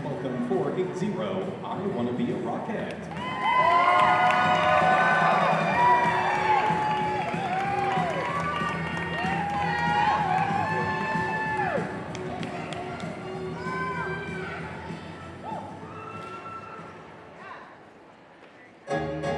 Welcome 480, I Want to Be a rocket. Thank